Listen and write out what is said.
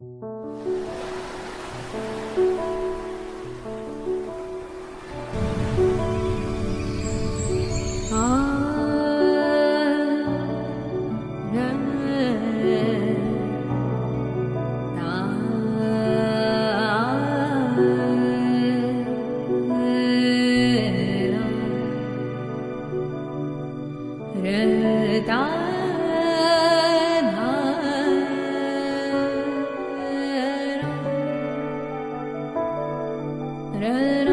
Ta ơi, ta! 人。